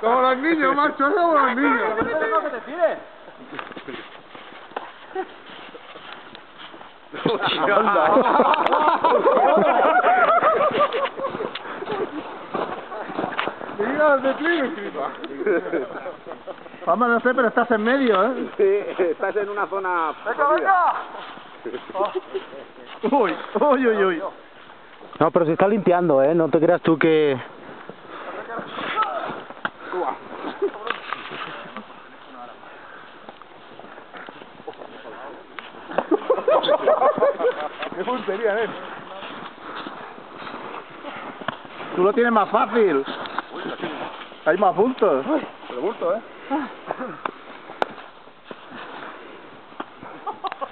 como los niños, macho, es como los niños. que te tire. Mira, de tiro. Vamos, no sé, pero estás en medio, ¿eh? Sí, estás en una zona... ¡Venga, venga! Uy, uy, uy, uy. No, pero se está limpiando, ¿eh? No te creas tú que... ¡Qué puntería, eh! Tú lo tienes más fácil. Hay más puntos. Pero bulto, eh.